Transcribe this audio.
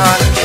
on